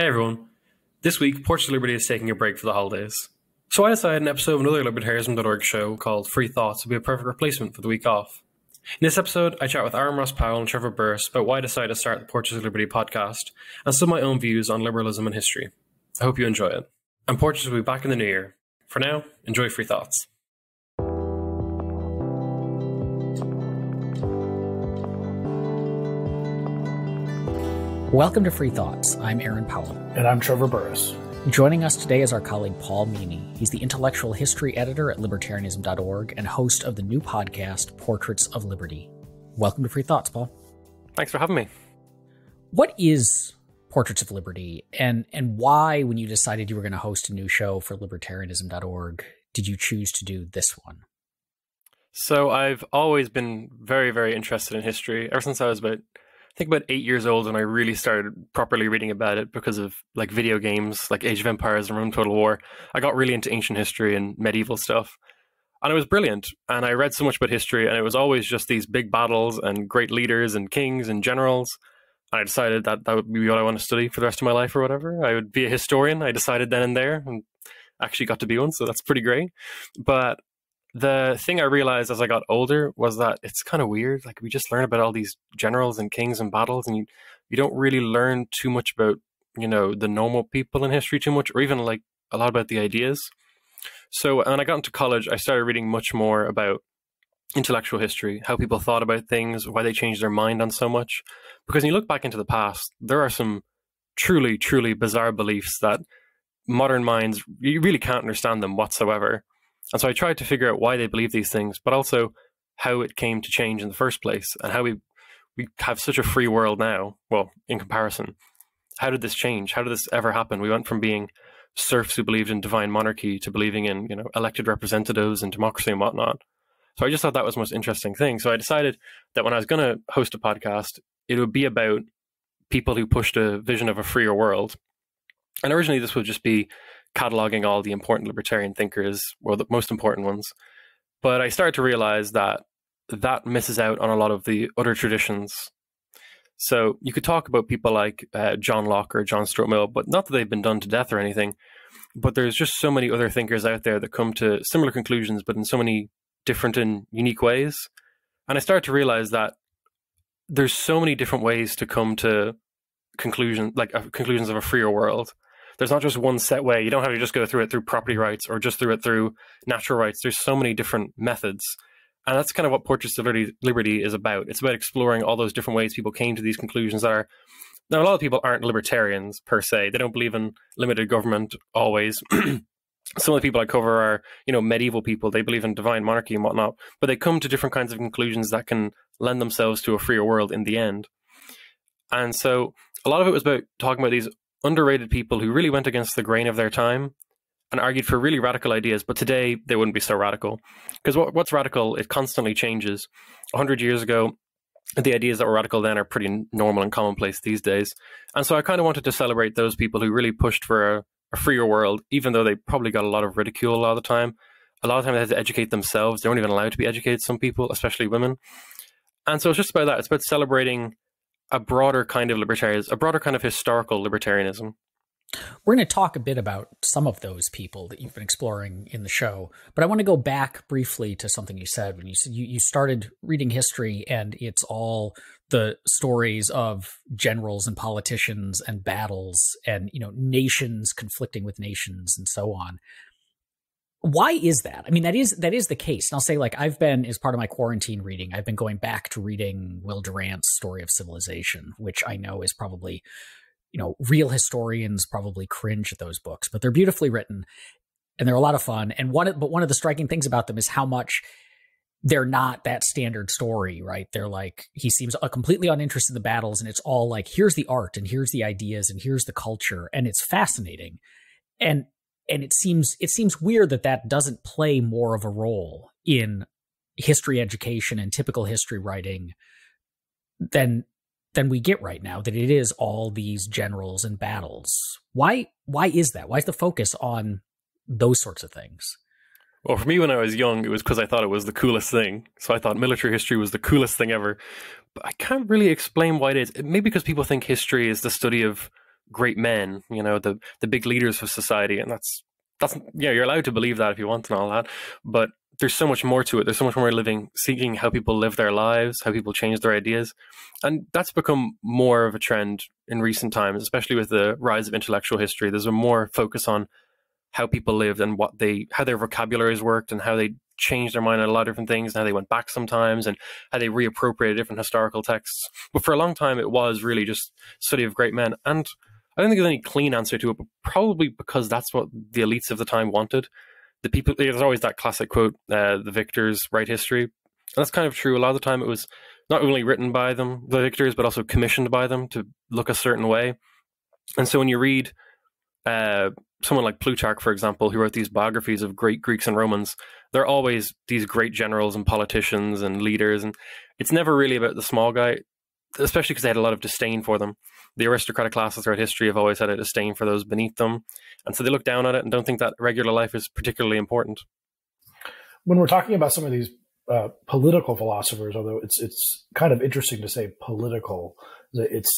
Hey everyone. This week, Portraits of Liberty is taking a break for the holidays. So I decided an episode of another libertarianism.org show called Free Thoughts would be a perfect replacement for the week off. In this episode, I chat with Aaron Ross Powell and Trevor Burrus about why I decided to start the Portraits of Liberty podcast and some of my own views on liberalism and history. I hope you enjoy it. And Portraits will be back in the new year. For now, enjoy Free Thoughts. Welcome to Free Thoughts. I'm Aaron Powell. And I'm Trevor Burrus. Joining us today is our colleague Paul Meany. He's the intellectual history editor at libertarianism.org and host of the new podcast, Portraits of Liberty. Welcome to Free Thoughts, Paul. Thanks for having me. What is Portraits of Liberty and and why when you decided you were going to host a new show for libertarianism.org did you choose to do this one? So I've always been very very interested in history ever since I was about I think about eight years old, and I really started properly reading about it because of like video games, like Age of Empires and Rome Total War. I got really into ancient history and medieval stuff, and it was brilliant. And I read so much about history, and it was always just these big battles and great leaders and kings and generals. And I decided that that would be what I want to study for the rest of my life or whatever. I would be a historian. I decided then and there, and actually got to be one, so that's pretty great. But the thing I realized as I got older was that it's kind of weird. Like we just learn about all these generals and kings and battles, and you you don't really learn too much about you know the normal people in history too much, or even like a lot about the ideas. So when I got into college, I started reading much more about intellectual history, how people thought about things, why they changed their mind on so much. Because when you look back into the past, there are some truly, truly bizarre beliefs that modern minds you really can't understand them whatsoever and so I tried to figure out why they believe these things, but also how it came to change in the first place and how we we have such a free world now. Well, in comparison, how did this change? How did this ever happen? We went from being serfs who believed in divine monarchy to believing in you know elected representatives and democracy and whatnot. So I just thought that was the most interesting thing. So I decided that when I was going to host a podcast, it would be about people who pushed a vision of a freer world. And originally, this would just be cataloging all the important libertarian thinkers, or the most important ones. But I started to realize that that misses out on a lot of the other traditions. So you could talk about people like uh, John Locke or John Stuart Mill, but not that they've been done to death or anything. But there's just so many other thinkers out there that come to similar conclusions, but in so many different and unique ways. And I started to realize that there's so many different ways to come to conclusion, like uh, conclusions of a freer world there's not just one set way. You don't have to just go through it through property rights or just through it through natural rights. There's so many different methods. And that's kind of what Portraits of Liberty is about. It's about exploring all those different ways people came to these conclusions that are now a lot of people aren't libertarians per se. They don't believe in limited government always. Some of the people I cover are, you know, medieval people. They believe in divine monarchy and whatnot, but they come to different kinds of conclusions that can lend themselves to a freer world in the end. And so a lot of it was about talking about these underrated people who really went against the grain of their time and argued for really radical ideas, but today they wouldn't be so radical. Because what, what's radical, it constantly changes. 100 years ago, the ideas that were radical then are pretty normal and commonplace these days. And so I kind of wanted to celebrate those people who really pushed for a, a freer world, even though they probably got a lot of ridicule a lot of the time. A lot of time they had to educate themselves. They weren't even allowed to be educated, some people, especially women. And so it's just about that. It's about celebrating a broader kind of libertarianism, a broader kind of historical libertarianism. We're going to talk a bit about some of those people that you've been exploring in the show, but I want to go back briefly to something you said when you said you, you started reading history and it's all the stories of generals and politicians and battles and you know nations conflicting with nations and so on why is that? I mean, that is that is the case. And I'll say, like, I've been as part of my quarantine reading, I've been going back to reading Will Durant's Story of Civilization, which I know is probably, you know, real historians probably cringe at those books, but they're beautifully written and they're a lot of fun. And one, but one of the striking things about them is how much they're not that standard story, right? They're like he seems completely uninterested in the battles, and it's all like here's the art and here's the ideas and here's the culture, and it's fascinating. And and it seems it seems weird that that doesn't play more of a role in history education and typical history writing than than we get right now that it is all these generals and battles. Why why is that? Why is the focus on those sorts of things? Well for me when i was young it was because i thought it was the coolest thing. So i thought military history was the coolest thing ever. But i can't really explain why it is. Maybe because people think history is the study of great men, you know, the the big leaders of society, and that's that's yeah, you're allowed to believe that if you want and all that, but there's so much more to it. There's so much more living, seeing how people live their lives, how people change their ideas, and that's become more of a trend in recent times, especially with the rise of intellectual history. There's a more focus on how people lived and what they, how their vocabularies worked, and how they changed their mind on a lot of different things, and how they went back sometimes, and how they reappropriated different historical texts. But for a long time, it was really just study of great men, and I don't think there's any clean answer to it, but probably because that's what the elites of the time wanted. The people, there's always that classic quote, uh, the victors write history. And that's kind of true. A lot of the time it was not only written by them, the victors, but also commissioned by them to look a certain way. And so when you read uh, someone like Plutarch, for example, who wrote these biographies of great Greeks and Romans, they're always these great generals and politicians and leaders. And it's never really about the small guy, especially because they had a lot of disdain for them the aristocratic classes throughout history have always had a disdain for those beneath them. And so they look down on it and don't think that regular life is particularly important. When we're talking about some of these uh, political philosophers, although it's it's kind of interesting to say political, it's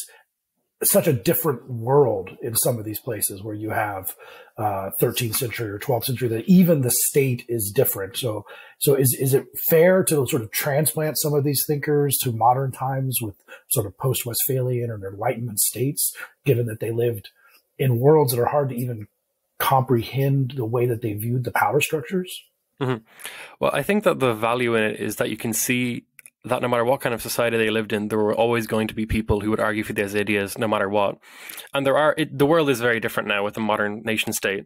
such a different world in some of these places where you have uh, 13th century or 12th century that even the state is different. So, so is is it fair to sort of transplant some of these thinkers to modern times with sort of post Westphalian or Enlightenment states, given that they lived in worlds that are hard to even comprehend the way that they viewed the power structures? Mm-hmm. Well, I think that the value in it is that you can see that no matter what kind of society they lived in, there were always going to be people who would argue for these ideas no matter what. And there are, it, the world is very different now with the modern nation state.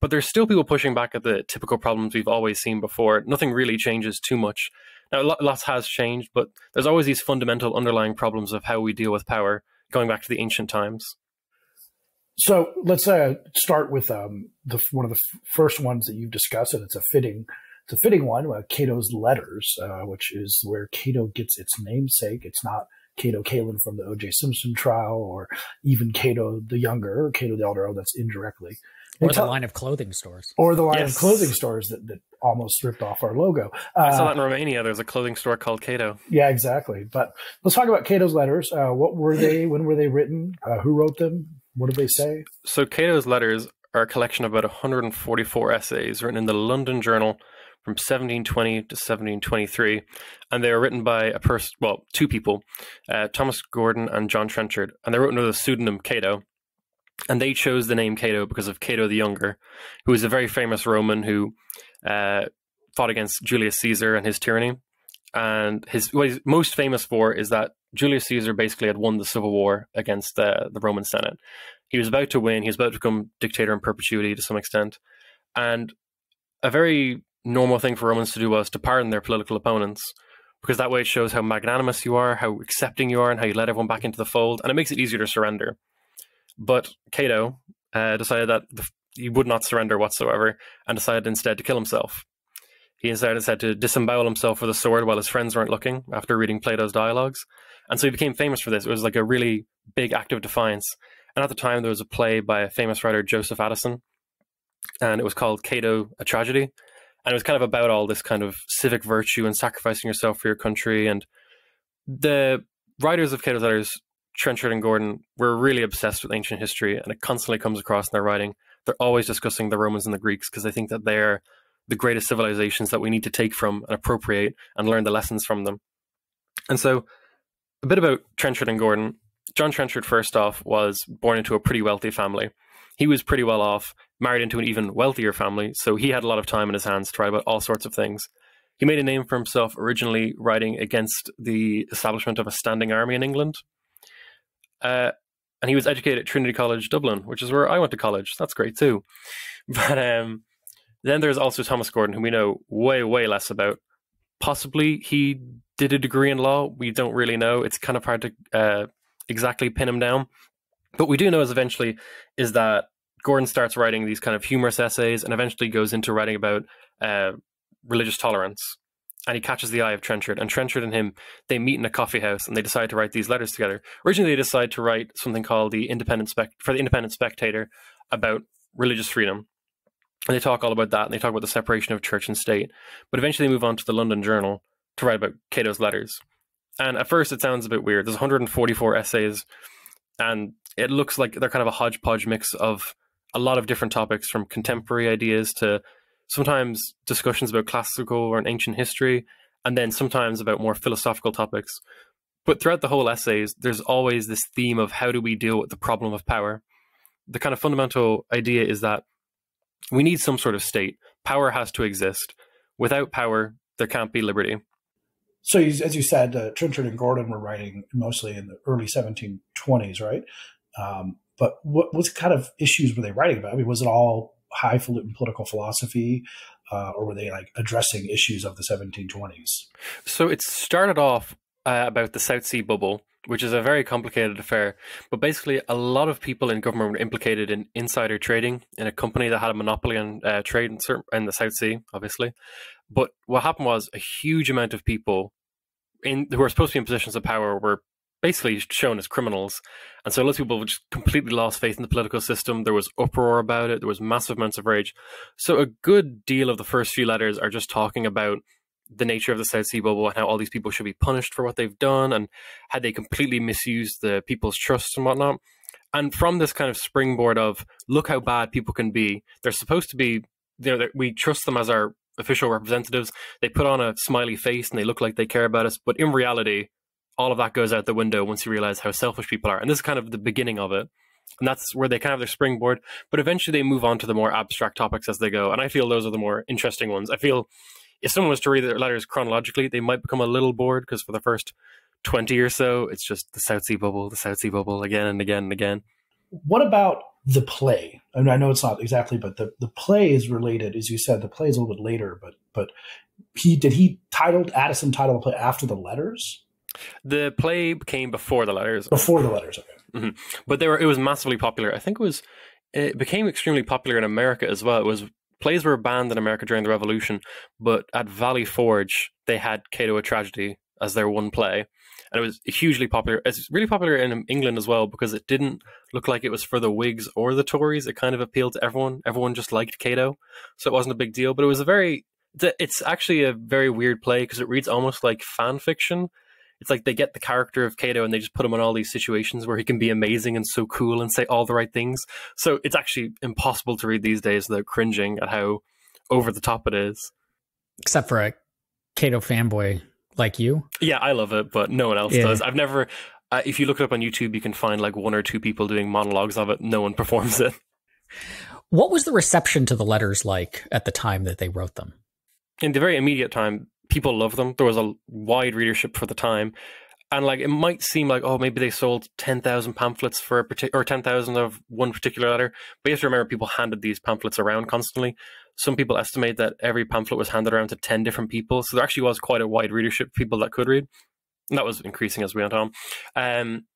But there's still people pushing back at the typical problems we've always seen before. Nothing really changes too much. Now, lots has changed, but there's always these fundamental underlying problems of how we deal with power, going back to the ancient times. So let's uh, start with um, the, one of the first ones that you've discussed, and it's a fitting it's a fitting one, uh, Cato's Letters, uh, which is where Cato gets its namesake. It's not Kato Kaelin from the O.J. Simpson trial, or even Cato the Younger, or Cato the Elder. Oh, that's indirectly. Or the line of clothing stores. Or the line yes. of clothing stores that, that almost ripped off our logo. Uh, I saw that in Romania. There's a clothing store called Cato. Yeah, exactly. But let's talk about Cato's letters. Uh, what were they? When were they written? Uh, who wrote them? What did they say? So Cato's letters are a collection of about 144 essays written in the London Journal from 1720 to 1723, and they were written by a person, well, two people, uh, Thomas Gordon and John Trenchard, and they wrote under the pseudonym Cato. And they chose the name Cato because of Cato the Younger, who was a very famous Roman who uh, fought against Julius Caesar and his tyranny. And his what he's most famous for is that Julius Caesar basically had won the civil war against uh, the Roman Senate. He was about to win. He was about to become dictator in perpetuity to some extent. And a very normal thing for Romans to do was to pardon their political opponents because that way it shows how magnanimous you are, how accepting you are, and how you let everyone back into the fold, and it makes it easier to surrender. But Cato uh, decided that the, he would not surrender whatsoever and decided instead to kill himself. He instead said to disembowel himself with a sword while his friends weren't looking after reading Plato's dialogues. And so he became famous for this. It was like a really big act of defiance. And at the time, there was a play by a famous writer, Joseph Addison, and it was called Cato, a Tragedy and it was kind of about all this kind of civic virtue and sacrificing yourself for your country. And the writers of Cato's Letters, Trenchard and Gordon, were really obsessed with ancient history, and it constantly comes across in their writing. They're always discussing the Romans and the Greeks because they think that they're the greatest civilizations that we need to take from and appropriate and learn the lessons from them. And so, a bit about Trenchard and Gordon. John Trenchard, first off, was born into a pretty wealthy family he was pretty well off, married into an even wealthier family, so he had a lot of time in his hands to write about all sorts of things. He made a name for himself originally writing against the establishment of a standing army in England. Uh, and he was educated at Trinity College Dublin, which is where I went to college. That's great too. But um, then there's also Thomas Gordon, who we know way, way less about. Possibly he did a degree in law. We don't really know. It's kind of hard to uh, exactly pin him down. But we do know is eventually is that Gordon starts writing these kind of humorous essays and eventually goes into writing about uh, religious tolerance. And he catches the eye of Trenchard. And Trenchard and him, they meet in a coffee house and they decide to write these letters together. Originally, they decide to write something called the Independent Spec- for the Independent Spectator about religious freedom. And they talk all about that and they talk about the separation of church and state. But eventually, they move on to the London Journal to write about Cato's letters. And at first, it sounds a bit weird. There's 144 essays and it looks like they're kind of a hodgepodge mix of a lot of different topics from contemporary ideas to sometimes discussions about classical or an ancient history, and then sometimes about more philosophical topics. But throughout the whole essays, there's always this theme of how do we deal with the problem of power. The kind of fundamental idea is that we need some sort of state. Power has to exist. Without power, there can't be liberty. So, as you said, uh, and Gordon were writing mostly in the early 1720s, right? Um, but what, what kind of issues were they writing about? I mean, was it all highfalutin political philosophy, uh, or were they like addressing issues of the 1720s? So it started off uh, about the South Sea bubble, which is a very complicated affair. But basically, a lot of people in government were implicated in insider trading in a company that had a monopoly on uh, trade in, certain, in the South Sea, obviously. But what happened was a huge amount of people in who were supposed to be in positions of power were basically shown as criminals. And so lots of people just completely lost faith in the political system. There was uproar about it. There was massive amounts of rage. So a good deal of the first few letters are just talking about the nature of the South Sea bubble and how all these people should be punished for what they've done and how they completely misused the people's trust and whatnot. And from this kind of springboard of look how bad people can be, they're supposed to be, you know, we trust them as our official representatives. They put on a smiley face and they look like they care about us, but in reality, all of that goes out the window once you realize how selfish people are. And this is kind of the beginning of it. And that's where they kind of have their springboard. But eventually they move on to the more abstract topics as they go. And I feel those are the more interesting ones. I feel if someone was to read their letters chronologically, they might become a little bored because for the first 20 or so, it's just the South Sea bubble, the South Sea bubble again and again and again. What about the play? I mean, I know it's not exactly, but the, the play is related, as you said. The play is a little bit later, but but he did he titled Addison title the play after the letters? The play came before the letters. Before the letters, okay. Mm-hmm. But they were it was massively popular. I think it was it became extremely popular in America as well. It was plays were banned in America during the Revolution, but at Valley Forge they had Cato a Tragedy as their one play, and it was hugely popular. It's really popular in England as well because it didn't look like it was for the Whigs or the Tories. It kind of appealed to everyone. Everyone just liked Cato, so it wasn't a big deal. But it was a very it's actually a very weird play because it reads almost like fan fiction it's like they get the character of Cato and they just put him in all these situations where he can be amazing and so cool and say all the right things. So it's actually impossible to read these days without cringing at how over the top it is. Except for a Cato fanboy like you. Yeah, I love it, but no one else yeah. does. I've never. Uh, if you look it up on YouTube, you can find like one or two people doing monologues of it. No one performs it. What was the reception to the letters like at the time that they wrote them? In the very immediate time, people love them. There was a wide readership for the time. And like it might seem like oh maybe they sold ten thousand pamphlets for a particular or ten thousand of one particular letter, but you have to remember people handed these pamphlets around constantly. Some people estimate that every pamphlet was handed around to ten different people, so there actually was quite a wide readership of people that could read, and that was increasing as we went on. Um,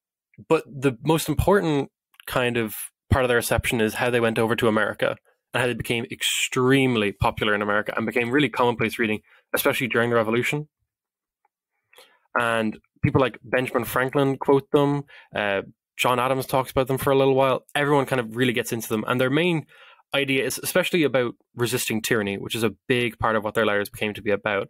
but the most important kind of part of their reception is how they went over to America and how they became extremely popular in America and became really commonplace reading especially during the revolution. And people like Benjamin Franklin quote them. Uh, John Adams talks about them for a little while. Everyone kind of really gets into them. And their main idea is especially about resisting tyranny, which is a big part of what their letters became to be about.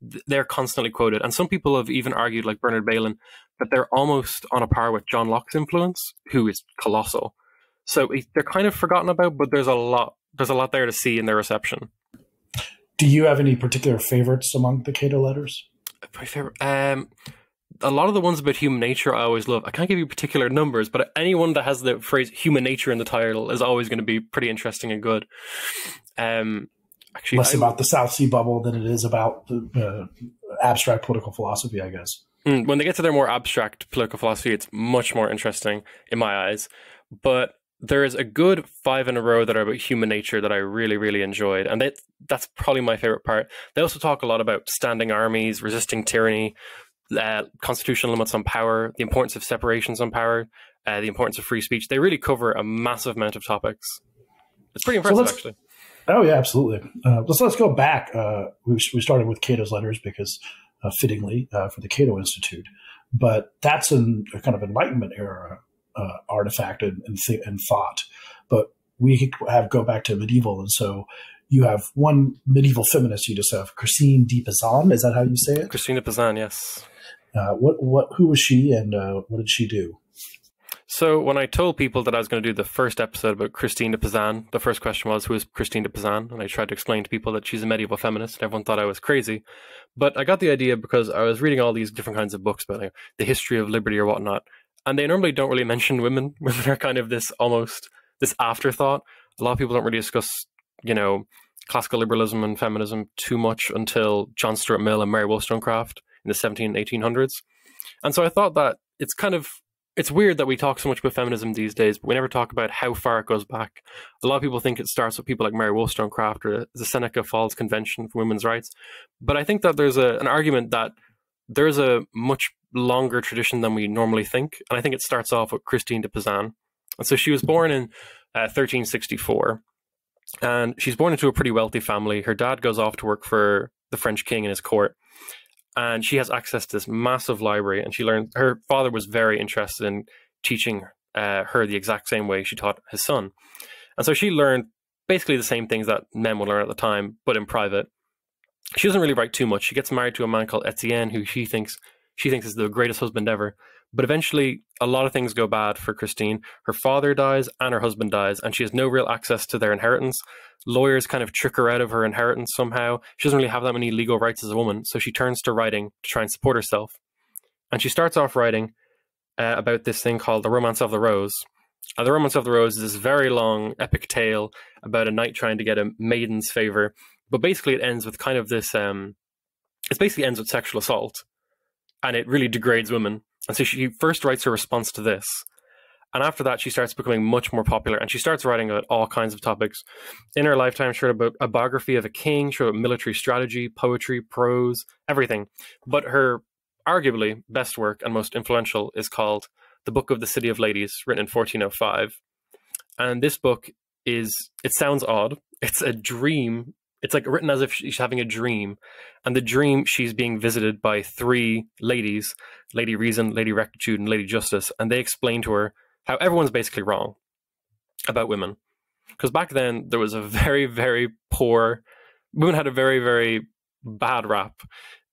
They're constantly quoted. And some people have even argued, like Bernard Bailyn, that they're almost on a par with John Locke's influence, who is colossal. So they're kind of forgotten about, but there's a lot there's a lot there to see in their reception. Do you have any particular favorites among the Cato letters? My favorite, um, a lot of the ones about human nature I always love. I can't give you particular numbers, but anyone that has the phrase "human nature" in the title is always going to be pretty interesting and good. Um, actually, less I, about the South Sea bubble than it is about the uh, abstract political philosophy, I guess. Mm, when they get to their more abstract political philosophy, it's much more interesting in my eyes. But there is a good five in a row that are about human nature that I really, really enjoyed. And they, that's probably my favorite part. They also talk a lot about standing armies, resisting tyranny, uh, constitutional limits on power, the importance of separations on power, uh, the importance of free speech. They really cover a massive amount of topics. It's pretty impressive, so actually. Oh, yeah, absolutely. Uh, let's, let's go back. Uh, we, we started with Cato's letters because, uh, fittingly, uh, for the Cato Institute. But that's in a kind of Enlightenment era uh, artifact and, and, th- and thought. But we have go back to medieval, and so you have one medieval feminist. You just have Christine de Pizan. Is that how you say it? Christine de Pizan, yes. Uh, what what who was she, and uh, what did she do? So when I told people that I was going to do the first episode about Christine de Pizan, the first question was, who is Christine de Pizan? And I tried to explain to people that she's a medieval feminist. And everyone thought I was crazy. But I got the idea because I was reading all these different kinds of books about like, the history of liberty or whatnot. And they normally don't really mention women. Women are kind of this almost this afterthought. A lot of people don't really discuss, you know, classical liberalism and feminism too much until John Stuart Mill and Mary Wollstonecraft in the 17 and 1800s. And so I thought that it's kind of it's weird that we talk so much about feminism these days, but we never talk about how far it goes back. A lot of people think it starts with people like Mary Wollstonecraft or the Seneca Falls Convention for Women's Rights. But I think that there's a, an argument that there's a much longer tradition than we normally think. And I think it starts off with Christine de Pizan. And so she was born in uh, 1364. And she's born into a pretty wealthy family. Her dad goes off to work for the French king in his court and she has access to this massive library and she learned her father was very interested in teaching uh, her the exact same way she taught his son and so she learned basically the same things that men would learn at the time but in private she doesn't really write too much she gets married to a man called etienne who she thinks she thinks is the greatest husband ever but eventually, a lot of things go bad for Christine. Her father dies and her husband dies, and she has no real access to their inheritance. Lawyers kind of trick her out of her inheritance somehow. She doesn't really have that many legal rights as a woman, so she turns to writing to try and support herself. And she starts off writing uh, about this thing called The Romance of the Rose. The Romance of the Rose is this very long, epic tale about a knight trying to get a maiden's favor. But basically, it ends with kind of this. Um, it basically ends with sexual assault, and it really degrades women and so she first writes her response to this. And after that, she starts becoming much more popular and she starts writing about all kinds of topics. In her lifetime, she wrote about a biography of a king, she wrote military strategy, poetry, prose, everything. But her arguably best work and most influential is called The Book of the City of Ladies, written in 1405. And this book is, it sounds odd. It's a dream it's like written as if she's having a dream and the dream she's being visited by three ladies lady reason lady rectitude and lady justice and they explain to her how everyone's basically wrong about women. Because back then there was a very very poor women had a very very bad rap.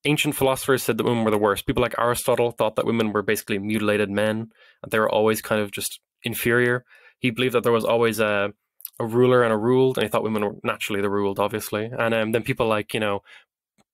Ancient philosophers said that women were the worst. People like aristotle thought that women were basically mutilated men and they were always kind of just inferior. He believed that there was always a a ruler and a ruled, and he thought women were naturally the ruled, obviously. And um, then people like you know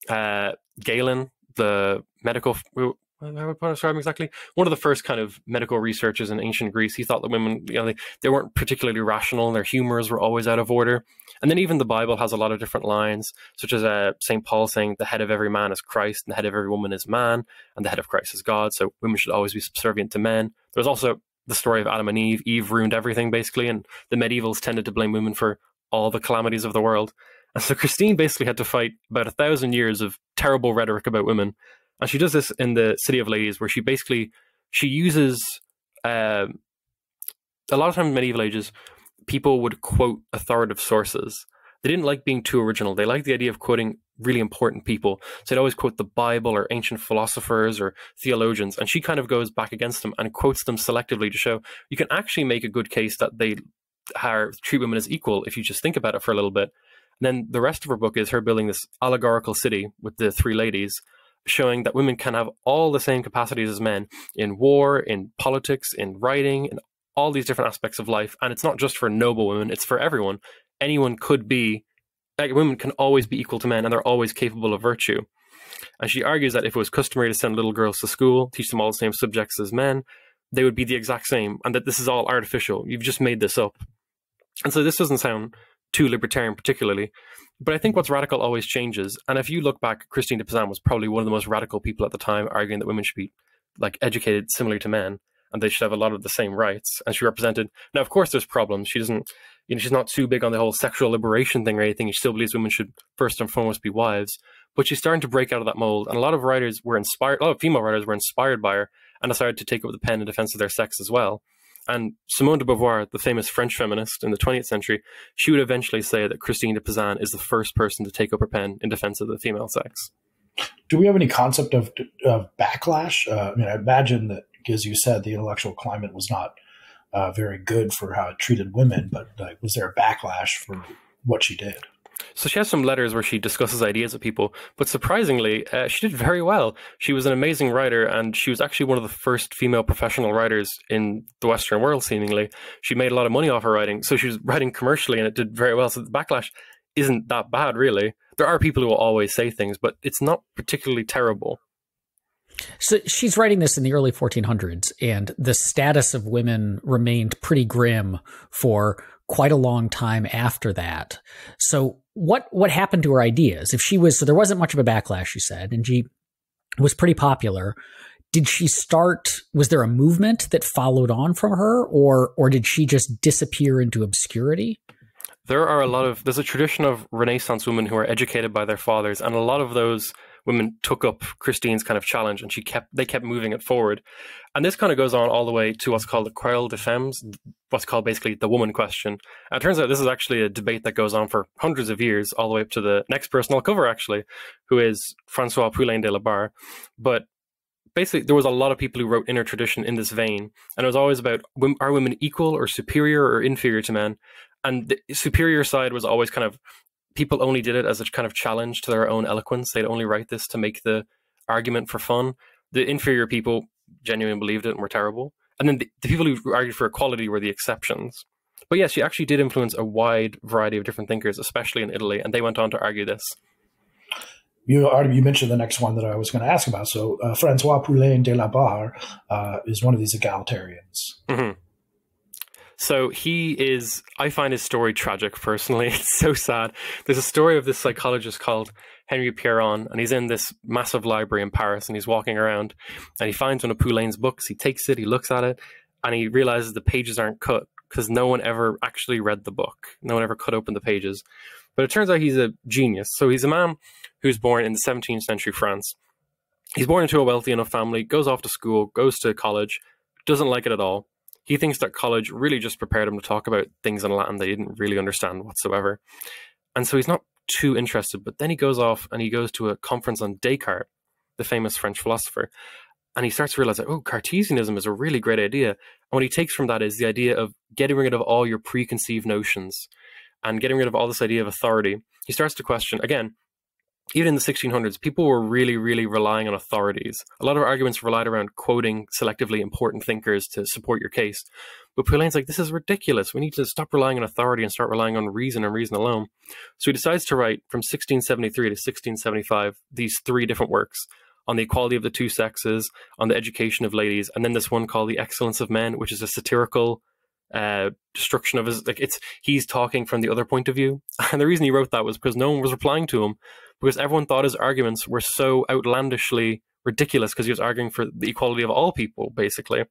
uh, Galen, the medical. How would I describe him exactly? One of the first kind of medical researchers in ancient Greece. He thought that women, you know, they, they weren't particularly rational, and their humors were always out of order. And then even the Bible has a lot of different lines, such as uh, Saint Paul saying, "The head of every man is Christ, and the head of every woman is man, and the head of Christ is God." So women should always be subservient to men. There's also the story of Adam and Eve. Eve ruined everything basically, and the medievals tended to blame women for all the calamities of the world. And so Christine basically had to fight about a thousand years of terrible rhetoric about women, and she does this in the City of Ladies, where she basically she uses uh, a lot of times in medieval ages, people would quote authoritative sources. They didn't like being too original. They liked the idea of quoting really important people. So they'd always quote the Bible or ancient philosophers or theologians, and she kind of goes back against them and quotes them selectively to show you can actually make a good case that they are, treat women as equal if you just think about it for a little bit. And then the rest of her book is her building this allegorical city with the three ladies, showing that women can have all the same capacities as men in war, in politics, in writing, in all these different aspects of life. And it's not just for noble women, it's for everyone. Anyone could be like, women can always be equal to men and they're always capable of virtue. And she argues that if it was customary to send little girls to school, teach them all the same subjects as men, they would be the exact same, and that this is all artificial. You've just made this up. And so this doesn't sound too libertarian, particularly. But I think what's radical always changes. And if you look back, Christine de Pizan was probably one of the most radical people at the time, arguing that women should be like educated similarly to men and they should have a lot of the same rights. And she represented. Now, of course, there's problems. She doesn't you know, she's not too big on the whole sexual liberation thing or anything. She still believes women should first and foremost be wives. But she's starting to break out of that mold. And a lot of writers were inspired, a lot of female writers were inspired by her and decided to take up the pen in defense of their sex as well. And Simone de Beauvoir, the famous French feminist in the 20th century, she would eventually say that Christine de Pizan is the first person to take up her pen in defense of the female sex. Do we have any concept of, of backlash? Uh, I mean, I imagine that, as you said, the intellectual climate was not uh, very good for how it treated women, but like, was there a backlash for what she did? So she has some letters where she discusses ideas with people, but surprisingly, uh, she did very well. She was an amazing writer, and she was actually one of the first female professional writers in the Western world, seemingly. She made a lot of money off her writing, so she was writing commercially, and it did very well. So the backlash isn't that bad, really. There are people who will always say things, but it's not particularly terrible. So she's writing this in the early 1400s, and the status of women remained pretty grim for quite a long time after that. So what what happened to her ideas? If she was so there wasn't much of a backlash, she said, and she was pretty popular. Did she start was there a movement that followed on from her or or did she just disappear into obscurity? There are a lot of there's a tradition of Renaissance women who are educated by their fathers, and a lot of those women took up Christine's kind of challenge and she kept they kept moving it forward. And this kind of goes on all the way to what's called the Querelle des Femmes, what's called basically the woman question. And it turns out this is actually a debate that goes on for hundreds of years, all the way up to the next person I'll cover actually, who is Francois Poulain de la Barre. But basically there was a lot of people who wrote inner tradition in this vein and it was always about are women equal or superior or inferior to men and the superior side was always kind of people only did it as a kind of challenge to their own eloquence. They'd only write this to make the argument for fun. The inferior people genuinely believed it and were terrible. And then the, the people who argued for equality were the exceptions. But yes, she actually did influence a wide variety of different thinkers, especially in Italy, and they went on to argue this. You mentioned the next one that I was going to ask about. So uh, Francois Poulain de la Barre uh, is one of these egalitarians. Mm-hmm. So he is, I find his story tragic personally. It's so sad. There's a story of this psychologist called Henri Piéron, and he's in this massive library in Paris and he's walking around and he finds one of Poulain's books. He takes it, he looks at it, and he realizes the pages aren't cut because no one ever actually read the book. No one ever cut open the pages. But it turns out he's a genius. So he's a man who's born in the 17th century France. He's born into a wealthy enough family, goes off to school, goes to college, doesn't like it at all he thinks that college really just prepared him to talk about things in Latin they didn't really understand whatsoever. And so he's not too interested. But then he goes off and he goes to a conference on Descartes, the famous French philosopher. And he starts to realize that, oh, Cartesianism is a really great idea. And what he takes from that is the idea of getting rid of all your preconceived notions and getting rid of all this idea of authority. He starts to question, again, even in the 1600s, people were really, really relying on authorities. A lot of arguments relied around quoting selectively important thinkers to support your case. But Poulain's like, this is ridiculous. We need to stop relying on authority and start relying on reason and reason alone. So he decides to write from 1673 to 1675 these three different works on the equality of the two sexes, on the education of ladies, and then this one called The Excellence of Men, which is a satirical uh, destruction of his like it's he's talking from the other point of view. And the reason he wrote that was because no one was replying to him because everyone thought his arguments were so outlandishly ridiculous because he was arguing for the equality of all people basically.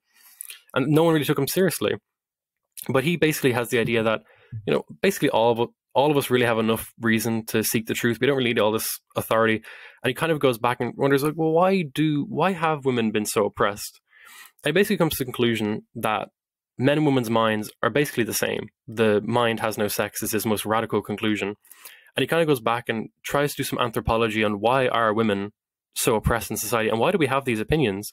And no one really took him seriously. But he basically has the idea that you know basically all of all of us really have enough reason to seek the truth. We don't really need all this authority. And he kind of goes back and wonders like well why do why have women been so oppressed? And he basically comes to the conclusion that men and women's minds are basically the same. The mind has no sex is his most radical conclusion. And he kind of goes back and tries to do some anthropology on why are women so oppressed in society and why do we have these opinions?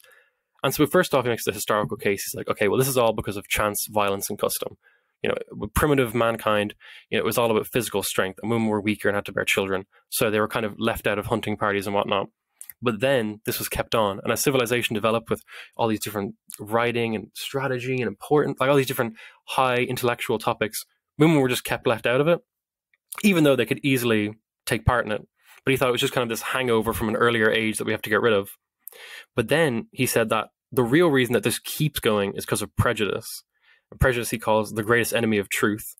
And so first off, he makes the historical case. He's like, okay, well, this is all because of chance, violence, and custom. You know, primitive mankind, you know, it was all about physical strength, and women were weaker and had to bear children, so they were kind of left out of hunting parties and whatnot. But then this was kept on, and as civilization developed with all these different writing and strategy and important, like all these different high intellectual topics, women were just kept left out of it, even though they could easily take part in it. But he thought it was just kind of this hangover from an earlier age that we have to get rid of. But then he said that the real reason that this keeps going is because of prejudice. And prejudice he calls the greatest enemy of truth.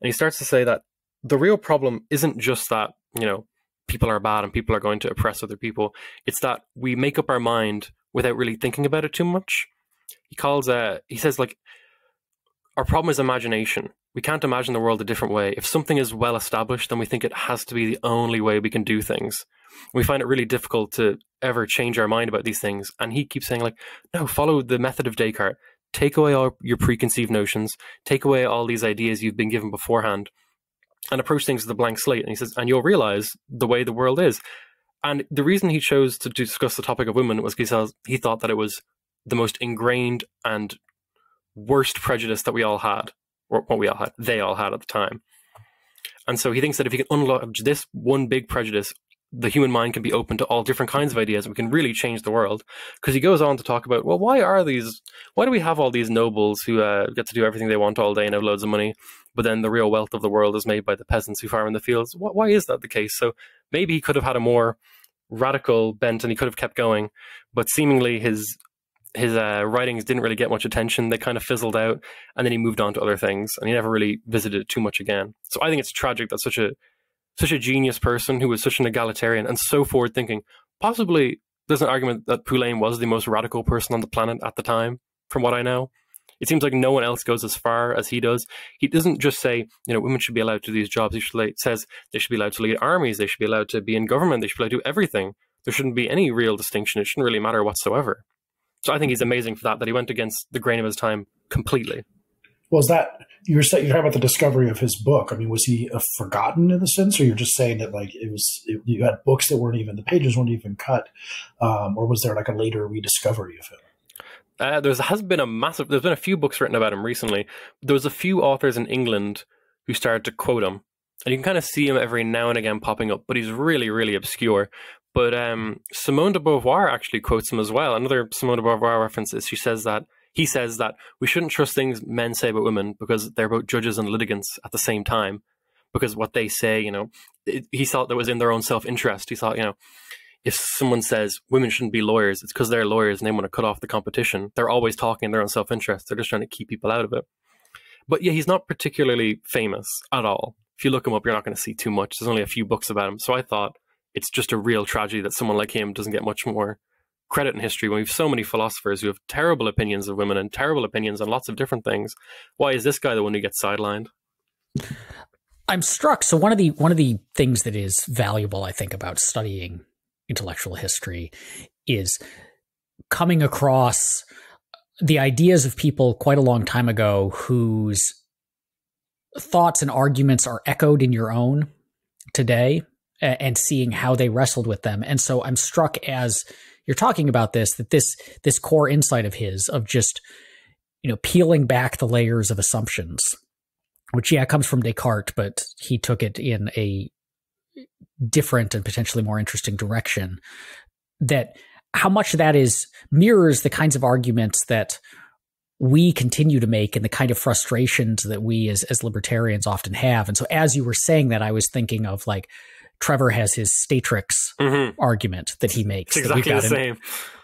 And he starts to say that the real problem isn't just that, you know, people are bad and people are going to oppress other people. It's that we make up our mind without really thinking about it too much. He calls uh he says like our problem is imagination. We can't imagine the world a different way. If something is well established, then we think it has to be the only way we can do things. We find it really difficult to ever change our mind about these things. And he keeps saying, like, no, follow the method of Descartes. Take away all your preconceived notions, take away all these ideas you've been given beforehand, and approach things with a blank slate. And he says, and you'll realize the way the world is. And the reason he chose to discuss the topic of women was because he thought that it was the most ingrained and worst prejudice that we all had, or what we all had, they all had at the time. And so he thinks that if he can unlock this one big prejudice, the human mind can be open to all different kinds of ideas we can really change the world. Because he goes on to talk about, well, why are these, why do we have all these nobles who uh, get to do everything they want all day and have loads of money, but then the real wealth of the world is made by the peasants who farm in the fields? Why is that the case? So maybe he could have had a more radical bent and he could have kept going, but seemingly his his uh, writings didn't really get much attention. They kind of fizzled out, and then he moved on to other things, and he never really visited it too much again. So I think it's tragic that such a such a genius person who was such an egalitarian and so forward thinking. Possibly, there's an argument that Poulain was the most radical person on the planet at the time, from what I know. It seems like no one else goes as far as he does. He doesn't just say, you know, women should be allowed to do these jobs. He should, says they should be allowed to lead armies. They should be allowed to be in government. They should be allowed to do everything. There shouldn't be any real distinction. It shouldn't really matter whatsoever. So I think he's amazing for that, that he went against the grain of his time completely. Was that you're saying you're talking about the discovery of his book? I mean, was he forgotten in the sense, or you're just saying that like it was it, you had books that weren't even the pages weren't even cut, um, or was there like a later rediscovery of him? Uh, there has been a massive. There's been a few books written about him recently. There was a few authors in England who started to quote him, and you can kind of see him every now and again popping up. But he's really, really obscure. But um, Simone de Beauvoir actually quotes him as well. Another Simone de Beauvoir reference is she says that he says that we shouldn't trust things men say about women because they're both judges and litigants at the same time. Because what they say, you know, it, he thought that was in their own self interest. He thought, you know, if someone says women shouldn't be lawyers, it's because they're lawyers and they want to cut off the competition. They're always talking in their own self interest. They're just trying to keep people out of it. But yeah, he's not particularly famous at all. If you look him up, you're not going to see too much. There's only a few books about him. So I thought it's just a real tragedy that someone like him doesn't get much more credit in history when we have so many philosophers who have terrible opinions of women and terrible opinions on lots of different things. Why is this guy the one who gets sidelined? I'm struck. So one of the one of the things that is valuable, I think, about studying intellectual history is coming across the ideas of people quite a long time ago whose thoughts and arguments are echoed in your own today and seeing how they wrestled with them. And so I'm struck as you're talking about this that this this core insight of his of just you know peeling back the layers of assumptions which yeah comes from descartes but he took it in a different and potentially more interesting direction that how much that is mirrors the kinds of arguments that we continue to make and the kind of frustrations that we as, as libertarians often have. And so as you were saying that, I was thinking of like, Trevor has his Statrix mm-hmm. argument that he makes. It's exactly the same.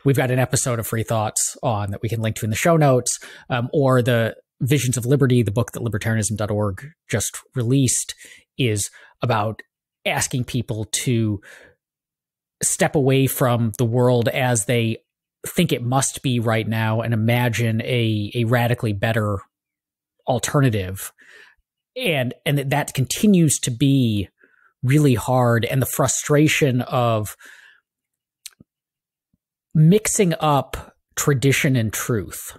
We've got an episode of Free Thoughts on that we can link to in the show notes, um, or the Visions of Liberty, the book that libertarianism.org just released, is about asking people to step away from the world as they think it must be right now and imagine a, a radically better alternative. And, and that, that continues to be really hard and the frustration of mixing up tradition and truth.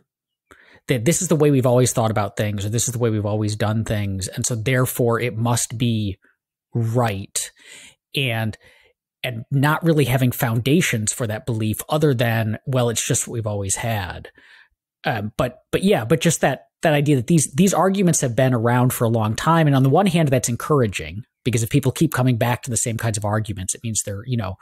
That this is the way we've always thought about things or this is the way we've always done things and so therefore it must be right. And and not really having foundations for that belief other than well it's just what we've always had. Um, but but yeah but just that that idea that these these arguments have been around for a long time and on the one hand that's encouraging because if people keep coming back to the same kinds of arguments, it means they're, you know,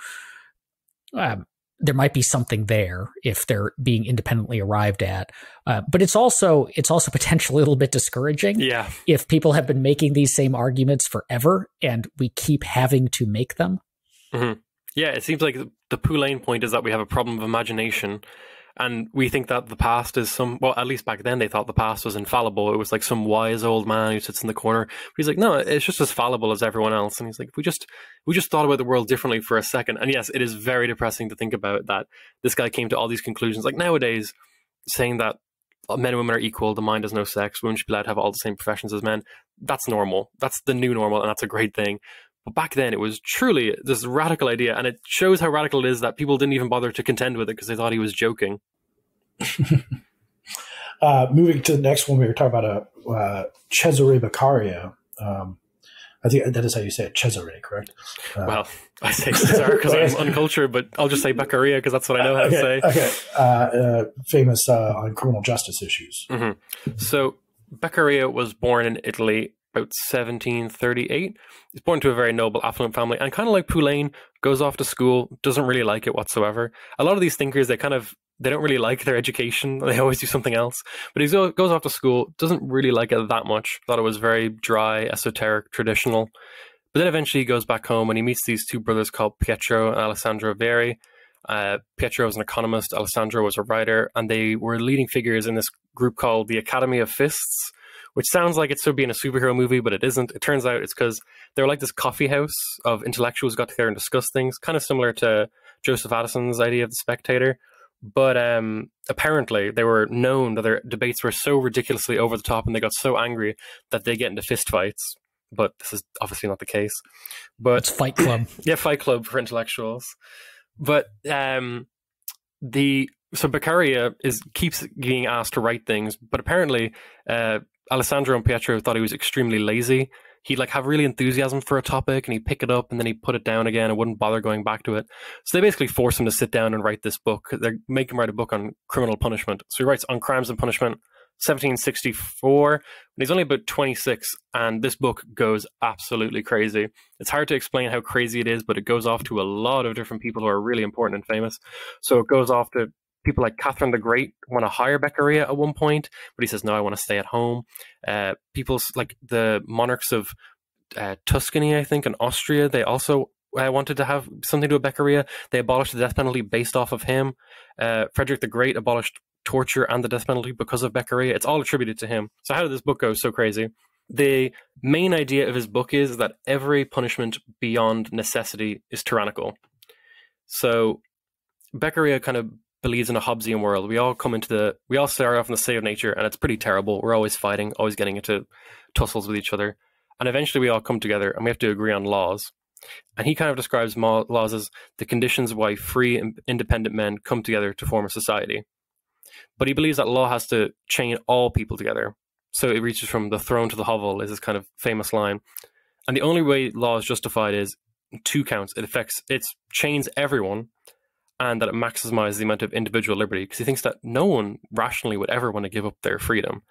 um, there might be something there if they're being independently arrived at. Uh, but it's also it's also potentially a little bit discouraging. Yeah. If people have been making these same arguments forever and we keep having to make them. Mm-hmm. Yeah, it seems like the Poulain point is that we have a problem of imagination and we think that the past is some well at least back then they thought the past was infallible. It was like some wise old man who sits in the corner. But he's like no it's just as fallible as everyone else. And he's like we just we just thought about the world differently for a second. And yes it is very depressing to think about that this guy came to all these conclusions. Like nowadays saying that men and women are equal the mind has no sex women should be allowed to have all the same professions as men that's normal. That's the new normal and that's a great thing but back then, it was truly this radical idea, and it shows how radical it is that people didn't even bother to contend with it because they thought he was joking. uh, moving to the next one, we were talking about a uh, Cesare Beccaria. Um, I think that is how you say it, Cesare, correct? Uh, well, I say Cesare because I'm uncultured, but I'll just say Beccaria because that's what I know how okay, to say. Okay, uh, uh, famous uh, on criminal justice issues. Mm-hmm. So Beccaria was born in Italy about 1738. He's born to a very noble, affluent family, and kind of like Poulain, goes off to school, doesn't really like it whatsoever. A lot of these thinkers, they kind of they don't really like their education. They always do something else. But he goes off to school, doesn't really like it that much. Thought it was very dry, esoteric, traditional. But then eventually he goes back home and he meets these two brothers called Pietro and Alessandro Verri. Uh, Pietro was an economist, Alessandro was a writer, and they were leading figures in this group called the Academy of Fists, which sounds like it should be in a superhero movie, but it isn't. It turns out it's because they're like this coffee house of intellectuals got together and discuss things, kind of similar to Joseph Addison's idea of the spectator. But um, apparently, they were known that their debates were so ridiculously over the top and they got so angry that they get into fistfights. But this is obviously not the case. But it's Fight Club. yeah, Fight Club for intellectuals. But um, the so Beccaria is keeps being asked to write things, but apparently uh, Alessandro and Pietro thought he was extremely lazy. He'd like have really enthusiasm for a topic and he'd pick it up and then he'd put it down again and wouldn't bother going back to it. So they basically force him to sit down and write this book. They make him write a book on criminal punishment. So he writes on crimes and punishment, 1764. And he's only about 26, and this book goes absolutely crazy. It's hard to explain how crazy it is, but it goes off to a lot of different people who are really important and famous. So it goes off to people like Catherine the Great want to hire Beccaria at one point, but he says, no, I want to stay at home. Uh, people like the monarchs of uh, Tuscany, I think, and Austria, they also uh, wanted to have something to do with Beccaria. They abolished the death penalty based off of him. Uh, Frederick the Great abolished torture and the death penalty because of Beccaria. It's all attributed to him. So how did this book go so crazy? The main idea of his book is that every punishment beyond necessity is tyrannical. So Beccaria kind of believes in a Hobbesian world. We all come into the, we all start off in the state of nature, and it's pretty terrible. We're always fighting, always getting into tussles with each other, and eventually we all come together and we have to agree on laws. And he kind of describes laws as the conditions why free and independent men come together to form a society. But he believes that law has to chain all people together. So it reaches from the throne to the hovel is this kind of famous line. And the only way law is justified is two counts. It affects, it chains everyone and that it maximizes the amount of individual liberty because he thinks that no one rationally would ever want to give up their freedom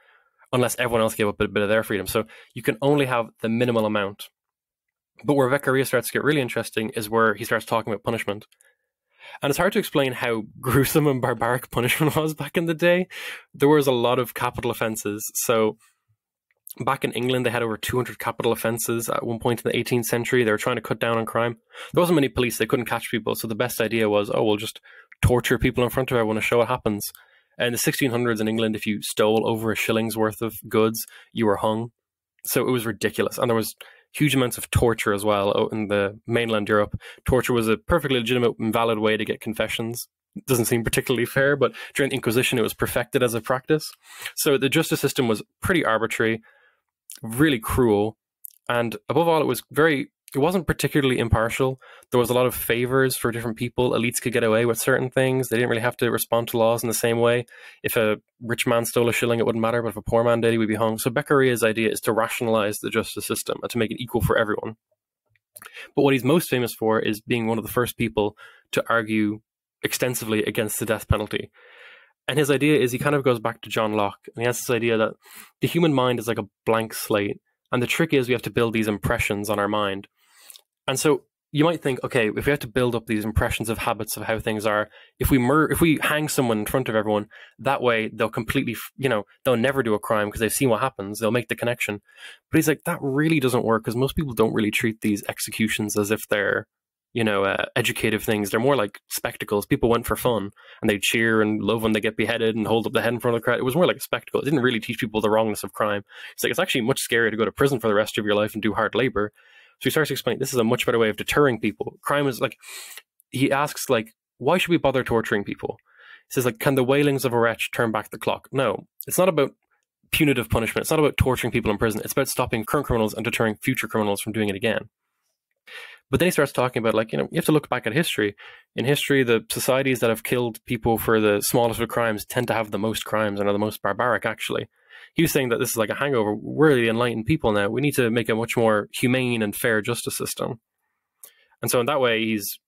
unless everyone else gave up a bit of their freedom. So you can only have the minimal amount. But where Beccaria starts to get really interesting is where he starts talking about punishment. And it's hard to explain how gruesome and barbaric punishment was back in the day. There was a lot of capital offenses. So back in England, they had over 200 capital offences at one point in the 18th century. They were trying to cut down on crime. There wasn't many police, they couldn't catch people. So the best idea was, oh, we'll just torture people in front of everyone to show what happens. In the 1600s in England, if you stole over a shilling's worth of goods, you were hung. So it was ridiculous. And there was huge amounts of torture as well in the mainland Europe. Torture was a perfectly legitimate and valid way to get confessions. It doesn't seem particularly fair, but during the Inquisition, it was perfected as a practice. So the justice system was pretty arbitrary really cruel, and above all, it was very. It wasn't particularly impartial. There was a lot of favors for different people. Elites could get away with certain things. They didn't really have to respond to laws in the same way. If a rich man stole a shilling, it wouldn't matter. But if a poor man did, he would be hung. So Beccaria's idea is to rationalize the justice system and to make it equal for everyone. But what he's most famous for is being one of the first people to argue extensively against the death penalty. And his idea is he kind of goes back to John Locke, and he has this idea that the human mind is like a blank slate, and the trick is we have to build these impressions on our mind. And so you might think, okay, if we have to build up these impressions of habits of how things are, if we if we hang someone in front of everyone, that way they'll completely, you know, they'll never do a crime because they've seen what happens. They'll make the connection. But he's like, that really doesn't work because most people don't really treat these executions as if they're you know, uh, educative things. They're more like spectacles. People went for fun and they cheer and love when they get beheaded and hold up the head in front of the crowd. It was more like a spectacle. It didn't really teach people the wrongness of crime. It's like, it's actually much scarier to go to prison for the rest of your life and do hard labor. So he starts to explain this is a much better way of deterring people. Crime is like, he asks, like, why should we bother torturing people? He says, like, can the wailings of a wretch turn back the clock? No, it's not about punitive punishment. It's not about torturing people in prison. It's about stopping current criminals and deterring future criminals from doing it again. But then he starts talking about like, you know, you have to look back at history. In history, the societies that have killed people for the smallest of crimes tend to have the most crimes and are the most barbaric, actually. He was saying that this is like a hangover. We're the enlightened people now. We need to make a much more humane and fair justice system. And so in that way, he's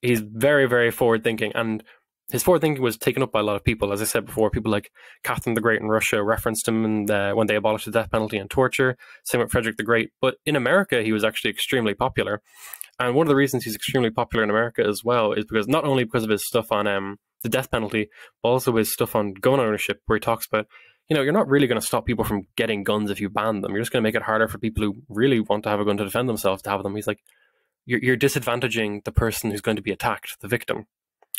he's very, very forward thinking. And his forward thinking was taken up by a lot of people. As I said before, people like Catherine the Great in Russia referenced him when they abolished the death penalty and torture. Same with Frederick the Great. But in America, he was actually extremely popular. And one of the reasons he's extremely popular in America as well is because not only because of his stuff on um, the death penalty, but also his stuff on gun ownership, where he talks about, you know, you're not really going to stop people from getting guns if you ban them. You're just going to make it harder for people who really want to have a gun to defend themselves to have them. He's like, you're, you're disadvantaging the person who's going to be attacked, the victim.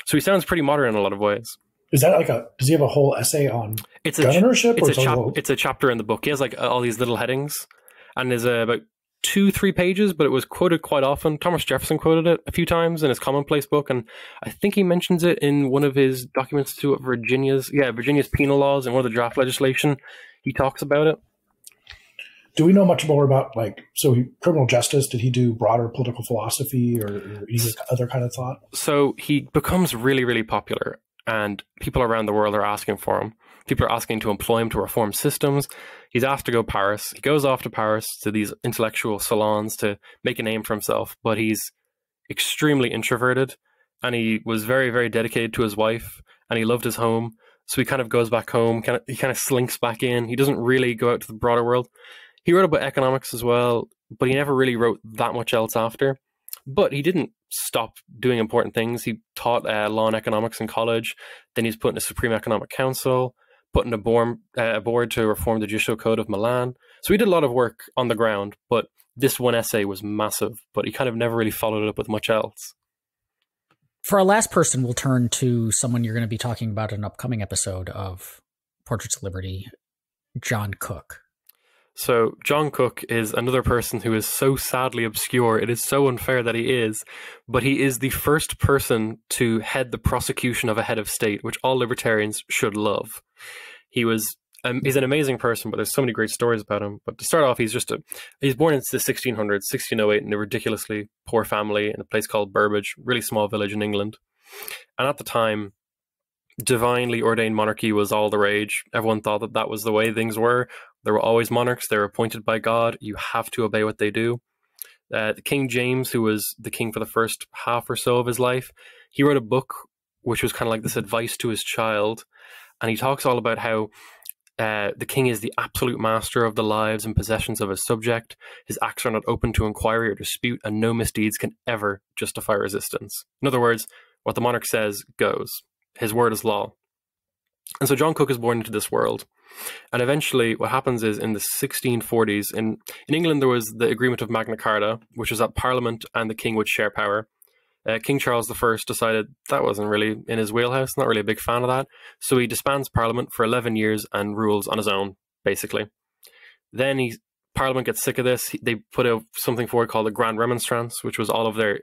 So he sounds pretty modern in a lot of ways. Is that like a? Does he have a whole essay on it's a, ownership? It's or a, chap- whole- it's a chapter in the book. He has like all these little headings, and there's uh, about two, three pages, but it was quoted quite often. Thomas Jefferson quoted it a few times in his commonplace book, and I think he mentions it in one of his documents to Virginia's, yeah, Virginia's penal laws and one of the draft legislation. He talks about it. Do we know much more about like so he, criminal justice? Did he do broader political philosophy or, or any other kind of thought? So he becomes really, really popular, and people around the world are asking for him. People are asking to employ him to reform systems. He's asked to go Paris. He goes off to Paris to these intellectual salons to make a name for himself, but he's extremely introverted and he was very, very dedicated to his wife and he loved his home. So he kind of goes back home, kind of he kind of slinks back in. He doesn't really go out to the broader world. He wrote about economics as well, but he never really wrote that much else after. But he didn't stop doing important things. He taught uh, law and economics in college. Then he's put in the Supreme Economic Council, put in a board, uh, a board to reform the Judicial Code of Milan. So he did a lot of work on the ground, but this one essay was massive, but he kind of never really followed it up with much else. For our last person, we'll turn to someone you're going to be talking about in an upcoming episode of Portraits of Liberty, John Cook. So John Cook is another person who is so sadly obscure. It is so unfair that he is, but he is the first person to head the prosecution of a head of state, which all libertarians should love. He was um, he's an amazing person, but there's so many great stories about him. But to start off, he's just a he's born into the 1600s, 1608, in a ridiculously poor family in a place called Burbage, really small village in England. And at the time, divinely ordained monarchy was all the rage. Everyone thought that that was the way things were. There were always monarchs. They were appointed by God. You have to obey what they do. Uh, King James, who was the king for the first half or so of his life, he wrote a book which was kind of like this advice to his child. And he talks all about how uh, the king is the absolute master of the lives and possessions of his subject. His acts are not open to inquiry or dispute, and no misdeeds can ever justify resistance. In other words, what the monarch says goes. His word is law. And so John Cook is born into this world. And eventually, what happens is in the 1640s, in, in England, there was the agreement of Magna Carta, which was that Parliament and the king would share power. Uh, king Charles I decided that wasn't really in his wheelhouse, not really a big fan of that. So he disbands Parliament for 11 years and rules on his own, basically. Then he, Parliament gets sick of this. They put out something forward called the Grand Remonstrance, which was all of their,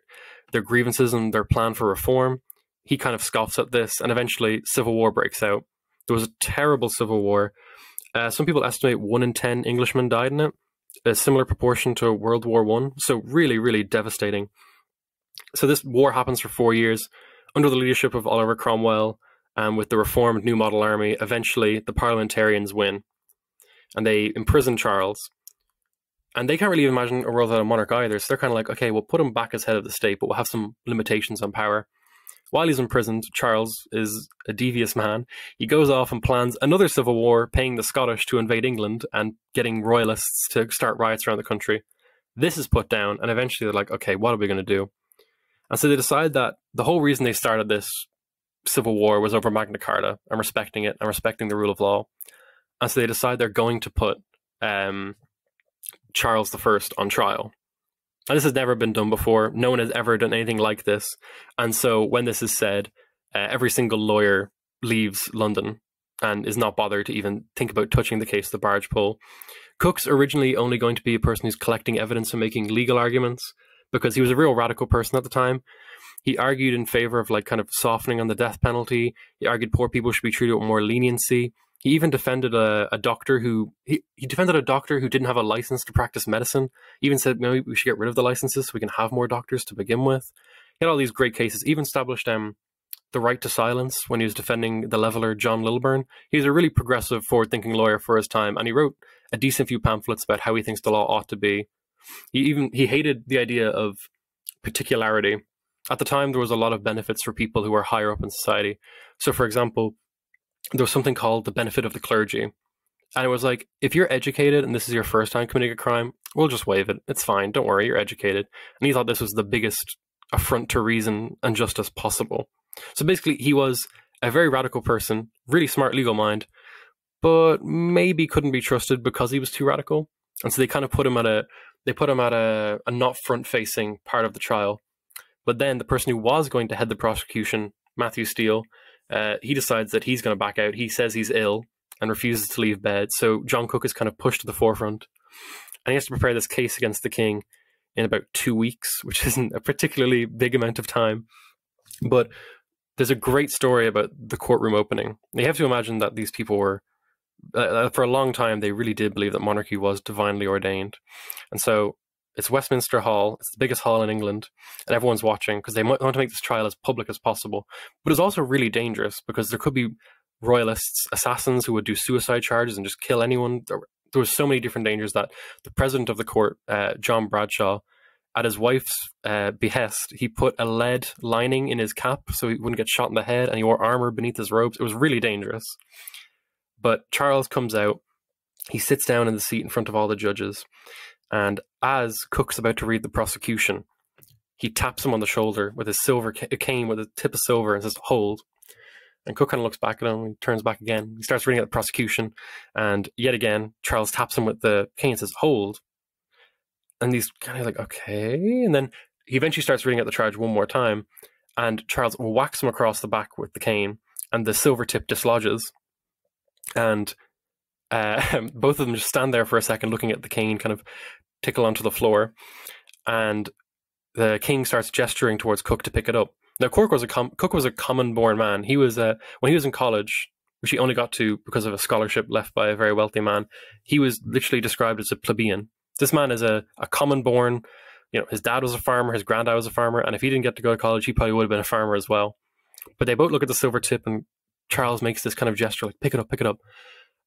their grievances and their plan for reform. He kind of scoffs at this, and eventually, civil war breaks out. There was a terrible civil war. Uh, some people estimate one in ten Englishmen died in it, a similar proportion to World War One. So really, really devastating. So this war happens for four years under the leadership of Oliver Cromwell, and with the reformed New Model Army. Eventually, the parliamentarians win, and they imprison Charles. And they can't really imagine a world without a monarch either. So they're kind of like, okay, we'll put him back as head of the state, but we'll have some limitations on power. While he's imprisoned, Charles is a devious man. He goes off and plans another civil war, paying the Scottish to invade England and getting royalists to start riots around the country. This is put down, and eventually they're like, okay, what are we going to do? And so they decide that the whole reason they started this civil war was over Magna Carta and respecting it and respecting the rule of law. And so they decide they're going to put um, Charles I on trial. This has never been done before. No one has ever done anything like this. And so when this is said, uh, every single lawyer leaves London and is not bothered to even think about touching the case of the barge pole. Cook's originally only going to be a person who's collecting evidence and making legal arguments because he was a real radical person at the time. He argued in favor of like kind of softening on the death penalty. He argued poor people should be treated with more leniency. He even defended a, a doctor who he, he defended a doctor who didn't have a license to practice medicine. He even said maybe we should get rid of the licenses so we can have more doctors to begin with. He had all these great cases. Even established um, the right to silence when he was defending the leveler John Lilburne. He was a really progressive, forward-thinking lawyer for his time, and he wrote a decent few pamphlets about how he thinks the law ought to be. He even he hated the idea of particularity, at the time there was a lot of benefits for people who were higher up in society. So, for example, there was something called the benefit of the clergy. And it was like, if you're educated and this is your first time committing a crime, we'll just waive it. It's fine. Don't worry, you're educated. And he thought this was the biggest affront to reason and justice possible. So basically, he was a very radical person, really smart legal mind, but maybe couldn't be trusted because he was too radical. And so they kind of put him at a they put him at a, a not front facing part of the trial. But then the person who was going to head the prosecution, Matthew Steele, uh, he decides that he's going to back out. He says he's ill and refuses to leave bed. So John Cook is kind of pushed to the forefront. And he has to prepare this case against the king in about two weeks, which isn't a particularly big amount of time. But there's a great story about the courtroom opening. You have to imagine that these people were, uh, uh, for a long time, they really did believe that monarchy was divinely ordained. And so it's Westminster Hall. It's the biggest hall in England, and everyone's watching because they want to make this trial as public as possible. But it's also really dangerous because there could be royalists, assassins who would do suicide charges and just kill anyone. There, there so many different dangers that the president of the court, uh, John Bradshaw, at his wife's uh, behest, he put a lead lining in his cap so he wouldn't get shot in the head, and he wore armor beneath his robes. It was really dangerous. But Charles comes out. He sits down in the seat in front of all the judges, and as Cook's about to read the prosecution, he taps him on the shoulder with his silver cane with a tip of silver and says, "Hold." And Cook kind of looks back at him and turns back again. He starts reading out the prosecution, and yet again, Charles taps him with the cane and says, "Hold." And he's kind of like, "Okay," and then he eventually starts reading out the charge one more time, and Charles whacks him across the back with the cane, and the silver tip dislodges, and uh, both of them just stand there for a second, looking at the cane kind of tickle onto the floor, and the king starts gesturing towards Cook to pick it up. Now, Cook was a com- Cook was a common-born man. He was a, when he was in college, which he only got to because of a scholarship left by a very wealthy man. He was literally described as a plebeian. This man is a, a common-born. You know, his dad was a farmer, his granddad was a farmer, and if he didn't get to go to college, he probably would have been a farmer as well. But they both look at the silver tip, and Charles makes this kind of gesture, like "Pick it up, pick it up."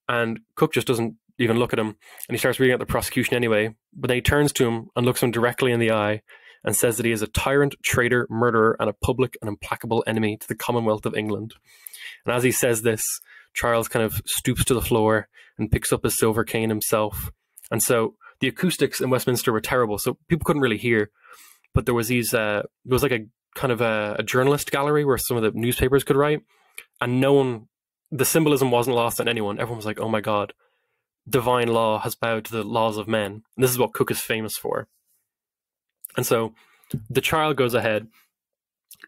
And Cook just doesn't even look at him, and he starts reading out the prosecution anyway. But then he turns to him and looks him directly in the eye and says that he is a tyrant, traitor, murderer, and a public and implacable enemy to the Commonwealth of England. And as he says this, Charles kind of stoops to the floor and picks up his silver cane himself. And so the acoustics in Westminster were terrible, so people couldn't really hear. But there was these, uh, there was like a kind of a, a journalist gallery where some of the newspapers could write, and no one, the symbolism wasn't lost on anyone. Everyone was like, "Oh my god, divine law has bowed to the laws of men." And this is what Cook is famous for. And so the trial goes ahead.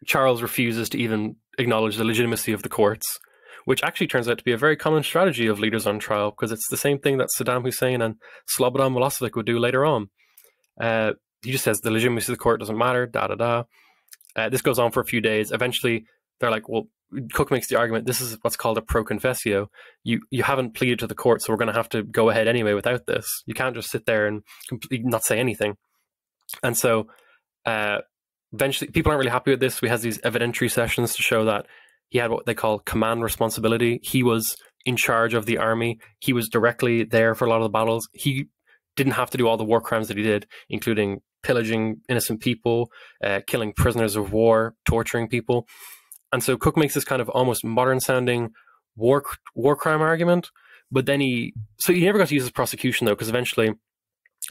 Charles refuses to even acknowledge the legitimacy of the courts, which actually turns out to be a very common strategy of leaders on trial because it's the same thing that Saddam Hussein and Slobodan Milosevic would do later on. Uh, he just says the legitimacy of the court doesn't matter, da da da. Uh, this goes on for a few days. Eventually, they're like, well, Cook makes the argument this is what's called a pro confesso. You you haven't pleaded to the court, so we're going to have to go ahead anyway without this. You can't just sit there and not say anything. And so uh, eventually, people aren't really happy with this. We have these evidentiary sessions to show that he had what they call command responsibility. He was in charge of the army. He was directly there for a lot of the battles. He didn't have to do all the war crimes that he did, including pillaging innocent people, uh, killing prisoners of war, torturing people. And so Cook makes this kind of almost modern sounding war war crime argument. But then he, so he never got to use his prosecution though, because eventually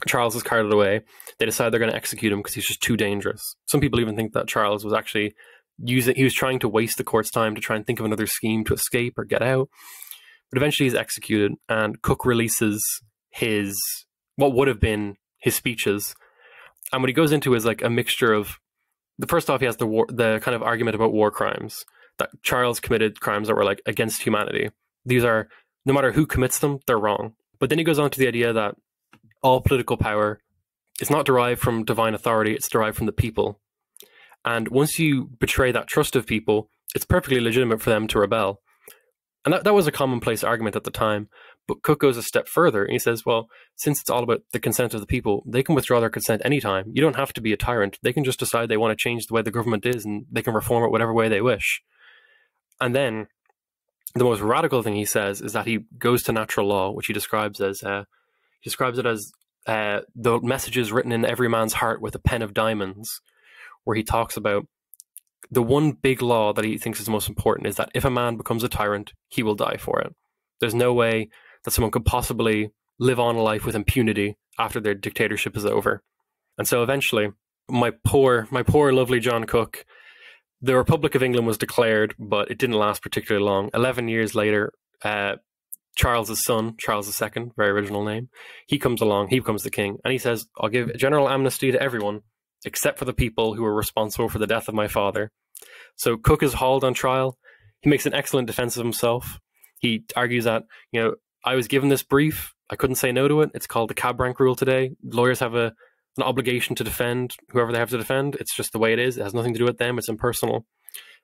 Charles is carted away. They decide they're going to execute him because he's just too dangerous. Some people even think that Charles was actually using, he was trying to waste the court's time to try and think of another scheme to escape or get out. But eventually he's executed, and Cook releases his, what would have been his speeches. And what he goes into is like a mixture of, the first off, he has the war, the kind of argument about war crimes that Charles committed crimes that were like against humanity. These are, no matter who commits them, they're wrong. But then he goes on to the idea that all political power is not derived from divine authority, it's derived from the people. And once you betray that trust of people, it's perfectly legitimate for them to rebel. And that, that was a commonplace argument at the time. But Cook goes a step further and he says, well, since it's all about the consent of the people, they can withdraw their consent anytime. You don't have to be a tyrant. They can just decide they want to change the way the government is and they can reform it whatever way they wish. And then the most radical thing he says is that he goes to natural law, which he describes as uh, he describes it as uh, the messages written in every man's heart with a pen of diamonds, where he talks about the one big law that he thinks is most important is that if a man becomes a tyrant, he will die for it. There's no way that someone could possibly live on a life with impunity after their dictatorship is over. And so eventually, my poor, my poor, lovely John Cook, the Republic of England was declared, but it didn't last particularly long. Eleven years later, uh, Charles's son, Charles II, very original name, he comes along, he becomes the king, and he says, I'll give general amnesty to everyone except for the people who were responsible for the death of my father. So Cook is hauled on trial. He makes an excellent defense of himself. He argues that, you know, I was given this brief. I couldn't say no to it. It's called the cab rank rule today. Lawyers have a an obligation to defend whoever they have to defend. It's just the way it is. It has nothing to do with them. It's impersonal.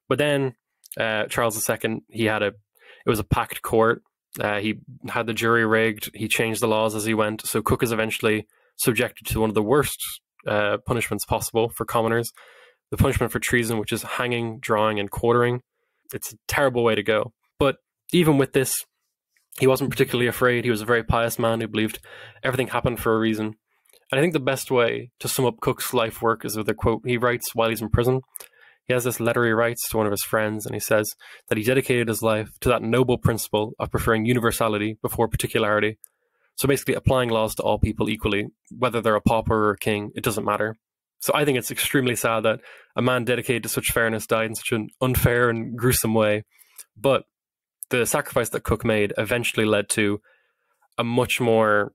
But then uh, Charles II, he had a it was a packed court. Uh, he had the jury rigged. He changed the laws as he went. So Cook is eventually subjected to one of the worst uh, punishments possible for commoners the punishment for treason, which is hanging, drawing, and quartering. It's a terrible way to go. But even with this, he wasn't particularly afraid. He was a very pious man who believed everything happened for a reason. And I think the best way to sum up Cook's life work is with a quote he writes while he's in prison. He has this letter he writes to one of his friends, and he says that he dedicated his life to that noble principle of preferring universality before particularity, so basically, applying laws to all people equally, whether they're a pauper or a king, it doesn't matter. So I think it's extremely sad that a man dedicated to such fairness died in such an unfair and gruesome way. But the sacrifice that Cook made eventually led to a much more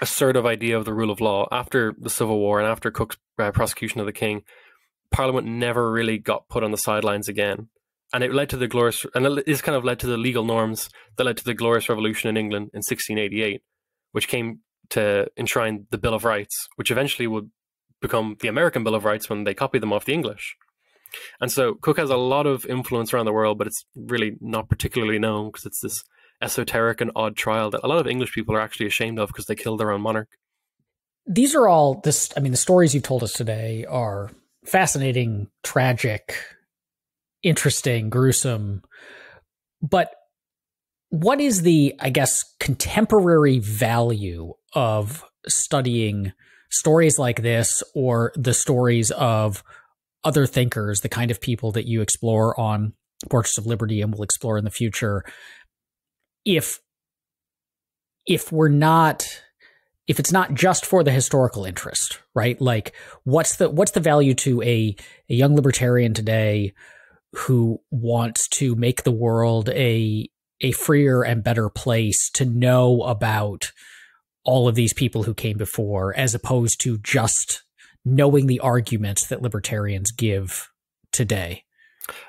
assertive idea of the rule of law. After the Civil War and after Cook's uh, prosecution of the king, Parliament never really got put on the sidelines again. And it led to the glorious, and it is kind of led to the legal norms that led to the Glorious Revolution in England in 1688 which came to enshrine the Bill of Rights, which eventually would become the American Bill of Rights when they copied them off the English. And so Cook has a lot of influence around the world, but it's really not particularly known because it's this esoteric and odd trial that a lot of English people are actually ashamed of because they killed their own monarch. These are all this I mean the stories you've told us today are fascinating, tragic, interesting, gruesome, but what is the, I guess, contemporary value of studying stories like this or the stories of other thinkers, the kind of people that you explore on Portraits of Liberty and will explore in the future, if if we're not if it's not just for the historical interest, right? Like what's the what's the value to a, a young libertarian today who wants to make the world a a freer and better place to know about all of these people who came before, as opposed to just knowing the arguments that libertarians give today.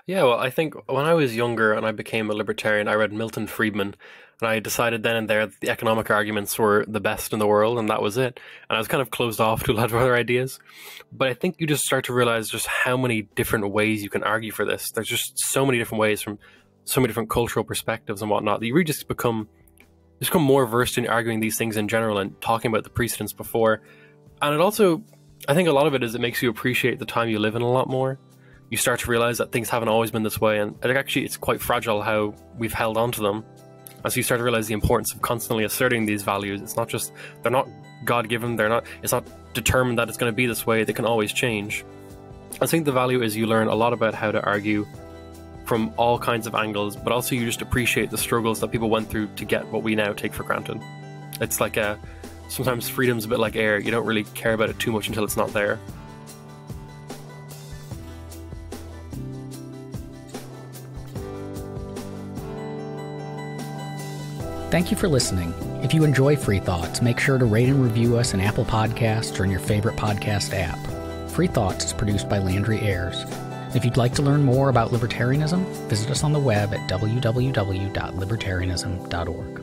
Yeah, well, I think when I was younger and I became a libertarian, I read Milton Friedman, and I decided then and there that the economic arguments were the best in the world, and that was it. And I was kind of closed off to a lot of other ideas. But I think you just start to realize just how many different ways you can argue for this. There's just so many different ways from so many different cultural perspectives and whatnot that you really just become just become more versed in arguing these things in general and talking about the precedents before. And it also, I think a lot of it is it makes you appreciate the time you live in a lot more. You start to realize that things haven't always been this way, and it actually it's quite fragile how we've held on to them. As you start to realize the importance of constantly asserting these values, it's not just they're not God given, they're not it's not determined that it's going to be this way. They can always change. I think the value is you learn a lot about how to argue from all kinds of angles, but also you just appreciate the struggles that people went through to get what we now take for granted. It's like a sometimes freedom's a bit like air. You don't really care about it too much until it's not there. Thank you for listening. If you enjoy Free Thoughts, make sure to rate and review us in Apple Podcasts or in your favorite podcast app. Free Thoughts is produced by Landry Ayres. If you'd like to learn more about libertarianism, visit us on the web at www.libertarianism.org.